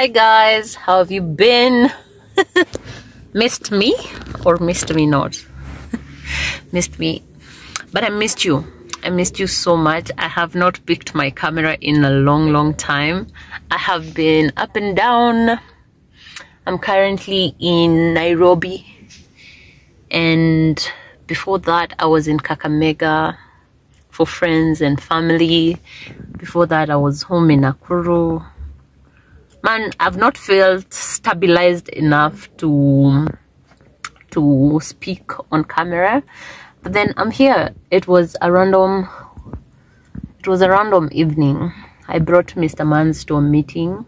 Hi guys, how have you been? missed me or missed me not? missed me. But I missed you. I missed you so much. I have not picked my camera in a long, long time. I have been up and down. I'm currently in Nairobi. And before that, I was in Kakamega for friends and family. Before that, I was home in Nakuru. Man, I've not felt stabilized enough to to speak on camera. But then I'm here. It was a random it was a random evening. I brought Mr. Mans to a meeting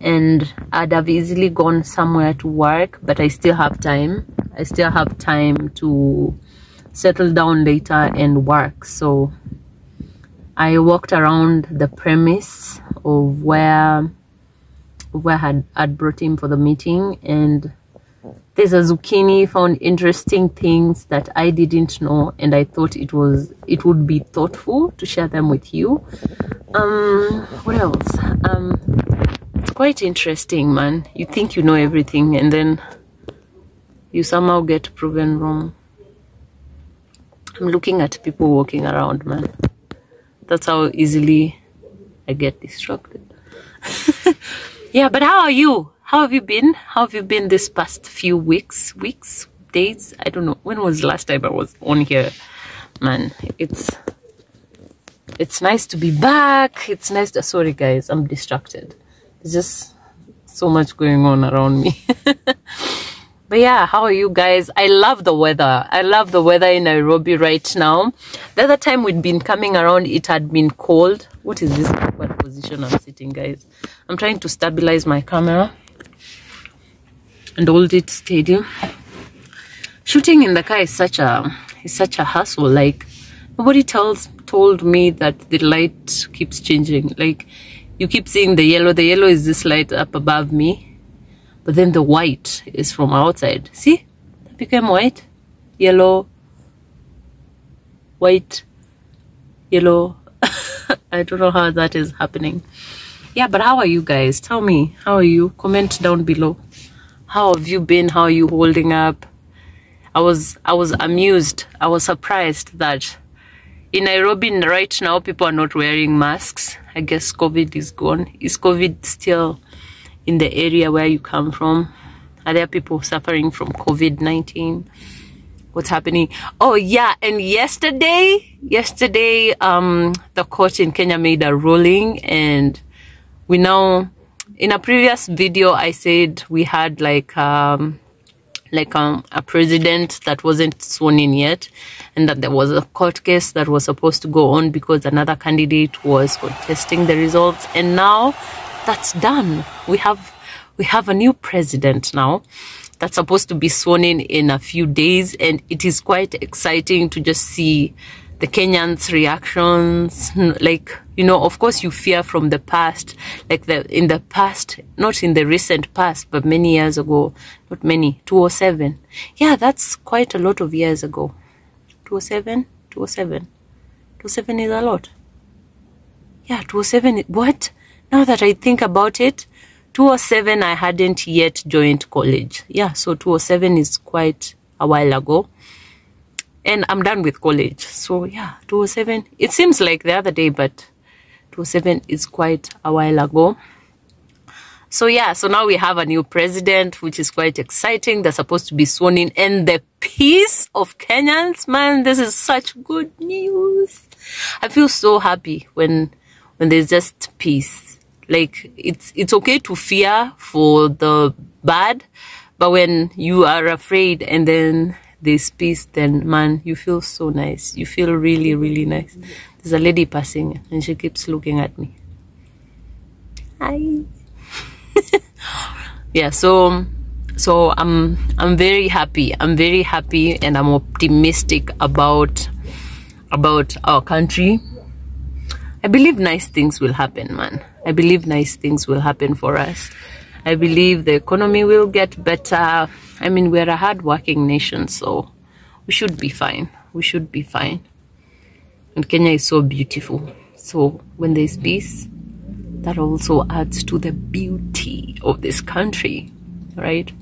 and I'd have easily gone somewhere to work, but I still have time. I still have time to settle down later and work. So I walked around the premise of where where had I'd brought him for the meeting and there's a zucchini found interesting things that I didn't know and I thought it was it would be thoughtful to share them with you. Um what else? Um it's quite interesting man. You think you know everything and then you somehow get proven wrong. I'm looking at people walking around, man. That's how easily I get distracted. yeah, but how are you? How have you been? How have you been this past few weeks? Weeks? Days? I don't know. When was the last time I was on here? Man, it's it's nice to be back. It's nice to sorry guys, I'm distracted. There's just so much going on around me. But yeah, how are you guys? I love the weather. I love the weather in Nairobi right now. The other time we'd been coming around, it had been cold. What is this awkward position I'm sitting, guys? I'm trying to stabilize my camera and hold it steady. Shooting in the car is such a is such a hassle. Like nobody tells told me that the light keeps changing. Like you keep seeing the yellow. The yellow is this light up above me but then the white is from outside. See? It became white yellow white yellow. I don't know how that is happening. Yeah but how are you guys? Tell me how are you? Comment down below. How have you been? How are you holding up? I was i was amused. I was surprised that in nairobi right now people are not wearing masks. I guess covid is gone. Is covid still in the area where you come from? Are there people suffering from COVID 19? What's happening? Oh, yeah. And yesterday, yesterday, um, the court in Kenya made a ruling, and we now, in a previous video, I said we had like, um, like um, a president that wasn't sworn in yet, and that there was a court case that was supposed to go on because another candidate was contesting the results, and now that's done. We have we have a new president now that's supposed to be sworn in in a few days, and it is quite exciting to just see the Kenyans' reactions. Like you know, of course, you fear from the past, like the in the past, not in the recent past, but many years ago. Not many, two or seven. Yeah, that's quite a lot of years ago. Two or or seven, two oh or seven is a lot. Yeah, two seven. What? Now that I think about it, 207 I hadn't yet joined college. Yeah, so 207 is quite a while ago. And I'm done with college. So yeah, 207. It seems like the other day, but 207 is quite a while ago. So yeah, so now we have a new president, which is quite exciting. They're supposed to be sworn in. And the peace of Kenyans, man, this is such good news. I feel so happy when when there's just peace like it's it's okay to fear for the bad but when you are afraid and then there's peace then man you feel so nice. You feel really really nice. There's a lady passing and she keeps looking at me. Hi. Yeah so so i'm i'm very happy. I'm very happy and i'm optimistic about about our country I believe nice things will happen, man. I believe nice things will happen for us. I believe the economy will get better. I mean, we're a hard-working nation, so we should be fine. We should be fine. And Kenya is so beautiful. So when there's peace, that also adds to the beauty of this country right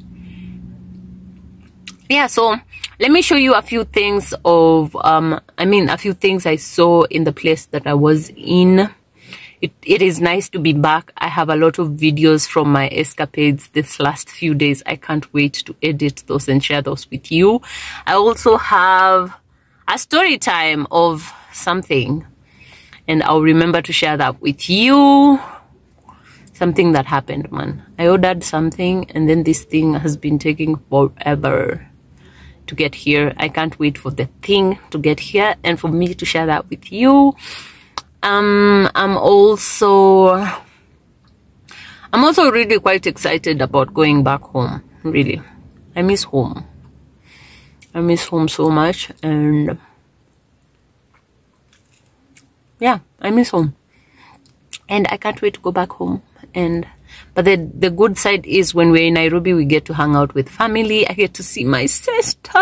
yeah so let me show you a few things of um i mean a few things i saw in the place that i was in. It, it is nice to be back. I have a lot of videos from my escapades this last few days. I can't wait to edit those and share those with you. I also have a story time of something and i'll remember to share that with you. Something that happened man. I ordered something and then this thing has been taking forever to get here. I can't wait for the thing to get here and for me to share that with you. Um, I'm also, I'm also really quite excited about going back home. Really, I miss home. I miss home so much, and yeah, I miss home, and I can't wait to go back home and but the the good side is when we're in Nairobi, we get to hang out with family. I get to see my sister.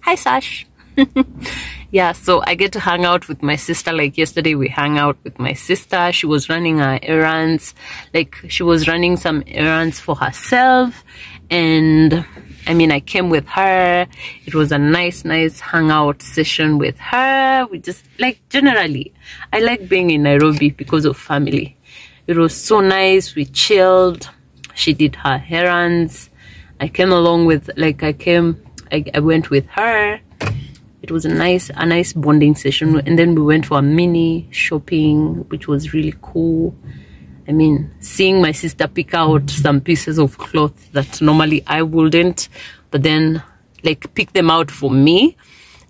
Hi, Sash. yeah, so I get to hang out with my sister. Like yesterday, we hang out with my sister. She was running her errands. Like she was running some errands for herself, and I mean, I came with her. It was a nice, nice hangout session with her. We just like generally, I like being in Nairobi because of family it was so nice. We chilled. She did her errands i came along with like i came I, I went with her. It was a nice a nice bonding session. And then we went for a mini shopping which was really cool. I mean seeing my sister pick out some pieces of cloth that normally i wouldn't but then like pick them out for me.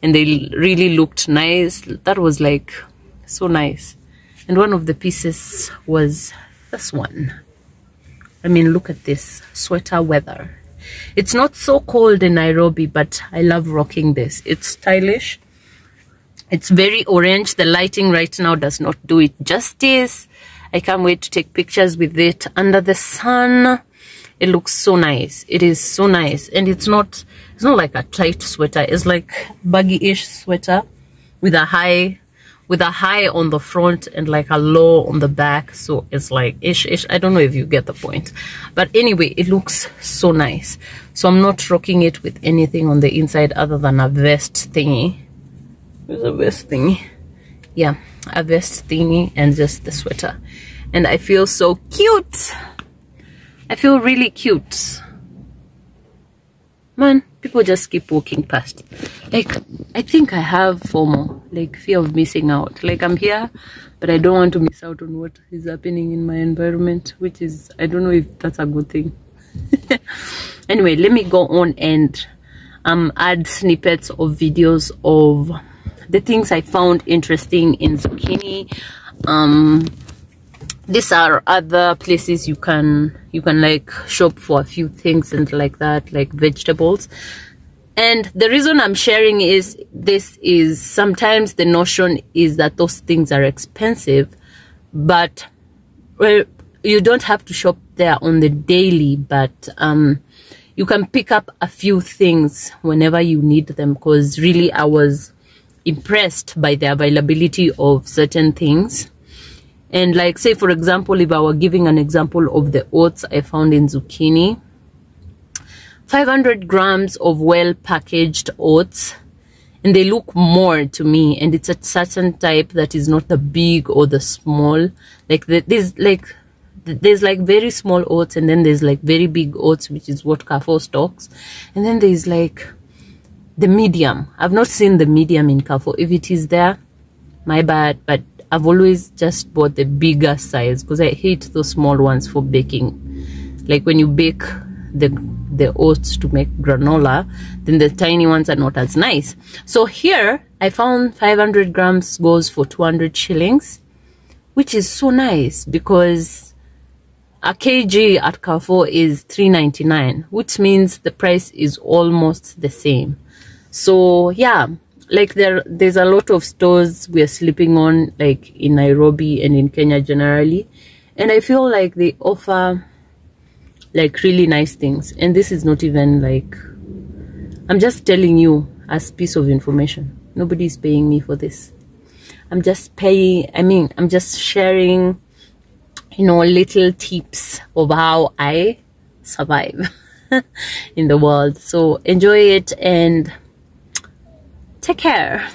And they really looked nice. That was like so nice and one of the pieces was this one. I mean look at this sweater weather. It's not so cold in Nairobi but I love rocking this. It's stylish. It's very orange. The lighting right now does not do it justice. I can't wait to take pictures with it under the sun. It looks so nice. It is so nice. And it's not it's not like a tight sweater. It's like baggy-ish sweater with a high with a high on the front and like a low on the back. So it's like ish ish. I don't know if you get the point. But anyway it looks so nice. So i'm not rocking it with anything on the inside other than a vest thingy. There's a vest thingy? Yeah a vest thingy and just the sweater. And i feel so cute. I feel really cute. Man people just keep walking past. Like i think i have FOMO like fear of missing out. Like i'm here but i don't want to miss out on what is happening in my environment which is i don't know if that's a good thing. Anyway let me go on and um add snippets of videos of the things i found interesting in zucchini. Um these are other places you can you can like shop for a few things and like that like vegetables. And the reason i'm sharing is this is sometimes the notion is that those things are expensive but well you don't have to shop there on the daily but um you can pick up a few things whenever you need them because really i was impressed by the availability of certain things and like say for example if i were giving an example of the oats i found in zucchini 500 grams of well packaged oats and they look more to me and it's a certain type that is not the big or the small. Like the, there's like there's like very small oats and then there's like very big oats which is what Carrefour stocks. And then there's like the medium. I've not seen the medium in Carrefour. If it is there my bad but I've always just bought the bigger size because I hate those small ones for baking. Like when you bake the the oats to make granola, then the tiny ones are not as nice. So here I found 500 grams goes for 200 shillings, which is so nice because a kg at Carrefour is 3.99, which means the price is almost the same. So yeah, like there there's a lot of stores we're sleeping on like in Nairobi and in Kenya generally. And I feel like they offer like really nice things. And this is not even like I'm just telling you as piece of information. Nobody is paying me for this. I'm just paying, I mean, I'm just sharing, you know, little tips of how I survive in the world. So enjoy it and take care.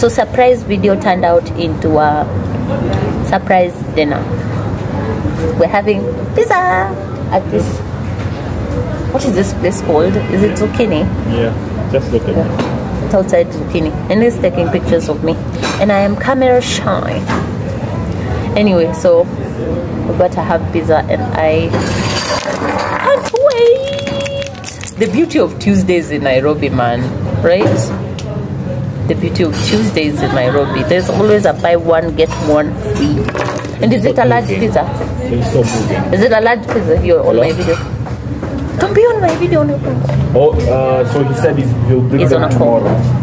So surprise video turned out into a surprise dinner. We're having pizza at this. What is this place called? Is it zucchini? Yeah, just look at me. It's outside zucchini, and he's taking pictures of me, and I am camera shy. Anyway, so we're got to have pizza, and I can't wait. The beauty of Tuesdays in Nairobi, man, right? The beauty of Tuesdays in Nairobi. There's always a buy one, get one free. And is it a large pizza? It's so moving. Is it a large pizza here on my video? Don't be on my video on your phone. Oh, uh, so he said he'll bring He's them on tomorrow.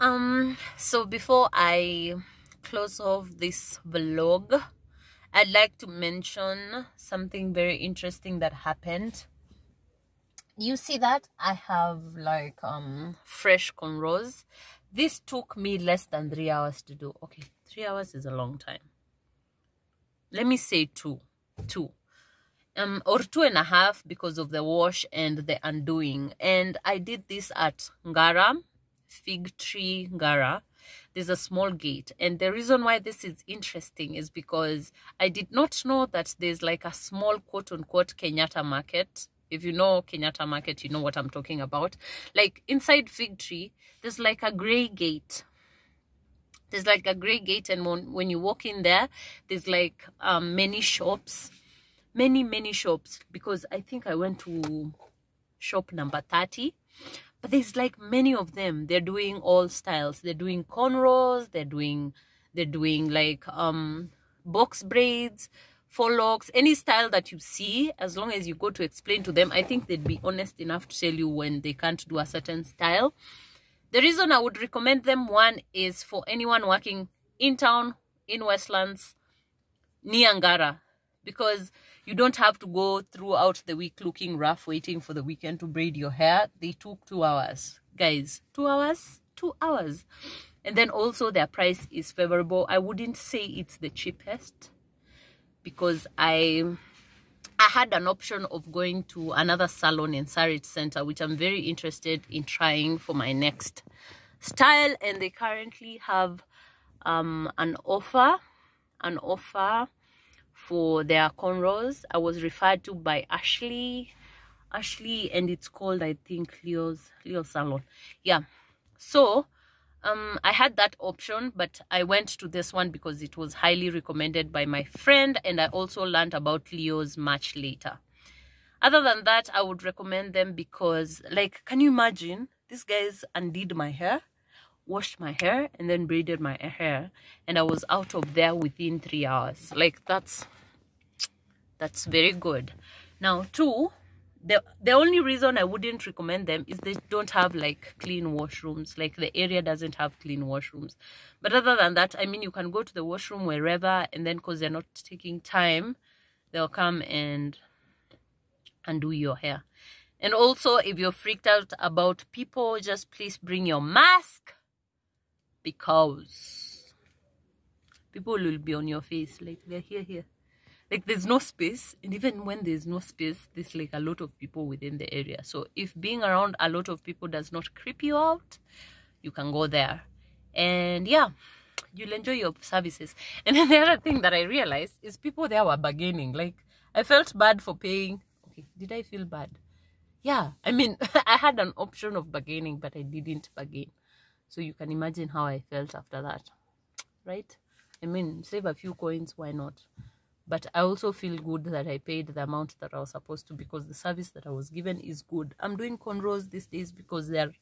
Um, so before I close off this vlog, I'd like to mention something very interesting that happened. You see that I have like um fresh cornrows. This took me less than three hours to do. Okay, three hours is a long time. Let me say two, two, um, or two and a half because of the wash and the undoing. And I did this at Ngara fig tree Ngara. There's a small gate. And the reason why this is interesting is because I did not know that there's like a small quote unquote Kenyatta market. If you know Kenyatta market, you know what I'm talking about. Like inside fig tree, there's like a gray gate. There's like a gray gate, and when, when you walk in there, there's like um, many shops, many, many shops. Because I think I went to shop number 30 but there's like many of them. They're doing all styles. They're doing cornrows. They're doing they're doing like um box braids faux locks any style that you see as long as you go to explain to them i think they'd be honest enough to tell you when they can't do a certain style. The reason i would recommend them one is for anyone working in town in westlands near Ngara. Because you don't have to go throughout the week looking rough waiting for the weekend to braid your hair. They took two hours. Guys two hours? Two hours. And then also their price is favorable. I wouldn't say it's the cheapest because i i had an option of going to another salon in sarit center which i'm very interested in trying for my next style. And they currently have um an offer an offer for their cornrows. I was referred to by Ashley. Ashley and it's called I think Leo's Leo Salon. Yeah. So um I had that option but I went to this one because it was highly recommended by my friend and I also learned about Leo's much later. Other than that, I would recommend them because like can you imagine these guys undid my hair washed my hair and then braided my hair and i was out of there within three hours. Like that's that's very good. Now two the the only reason i wouldn't recommend them is they don't have like clean washrooms. Like the area doesn't have clean washrooms. But other than that i mean you can go to the washroom wherever and then because they're not taking time they'll come and undo your hair. And also if you're freaked out about people just please bring your mask because people will be on your face like they're here here. Like there's no space and even when there's no space there's like a lot of people within the area. So if being around a lot of people does not creep you out you can go there. And yeah you'll enjoy your services. And then the other thing that i realized is people there were bargaining. Like i felt bad for paying. Okay did i feel bad? Yeah i mean i had an option of bargaining but i didn't bargain so you can imagine how i felt after that right? I mean save a few coins why not? But i also feel good that i paid the amount that i was supposed to because the service that i was given is good. I'm doing cornrows these days because they're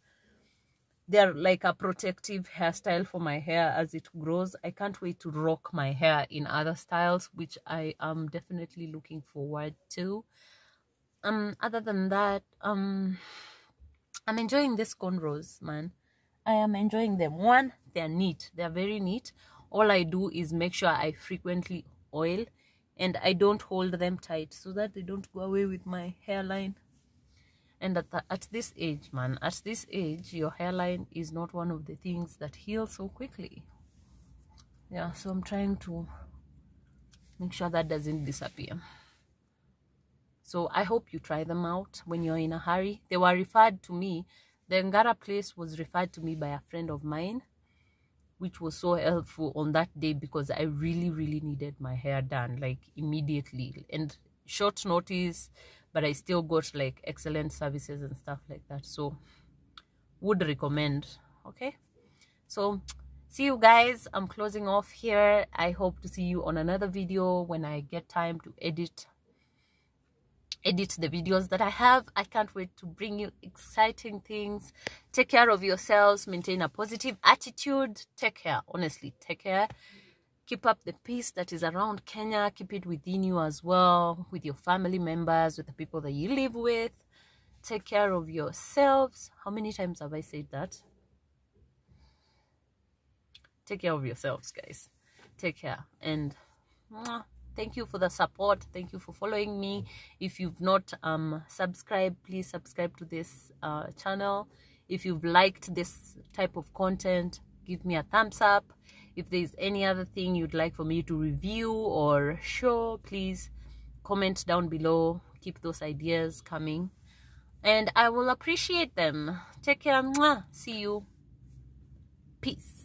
they're like a protective hairstyle for my hair as it grows. I can't wait to rock my hair in other styles which i am definitely looking forward to. Um other than that um i'm enjoying this cornrows man i am enjoying them. One they're neat. They're very neat. All i do is make sure i frequently oil and i don't hold them tight so that they don't go away with my hairline. And at, the, at this age man at this age your hairline is not one of the things that heal so quickly. Yeah so i'm trying to make sure that doesn't disappear. So i hope you try them out when you're in a hurry. They were referred to me the ngara place was referred to me by a friend of mine which was so helpful on that day because i really really needed my hair done like immediately. And short notice but i still got like excellent services and stuff like that. So would recommend okay? So see you guys. I'm closing off here. I hope to see you on another video when i get time to edit edit the videos that i have. I can't wait to bring you exciting things. Take care of yourselves. Maintain a positive attitude. Take care. Honestly take care. Keep up the peace that is around kenya. Keep it within you as well with your family members with the people that you live with. Take care of yourselves. How many times have i said that? Take care of yourselves guys. Take care and mwah, thank you for the support. Thank you for following me. If you've not um subscribed please subscribe to this uh, channel. If you've liked this type of content give me a thumbs up. If there's any other thing you'd like for me to review or show please comment down below. Keep those ideas coming. And i will appreciate them. Take care. See you. Peace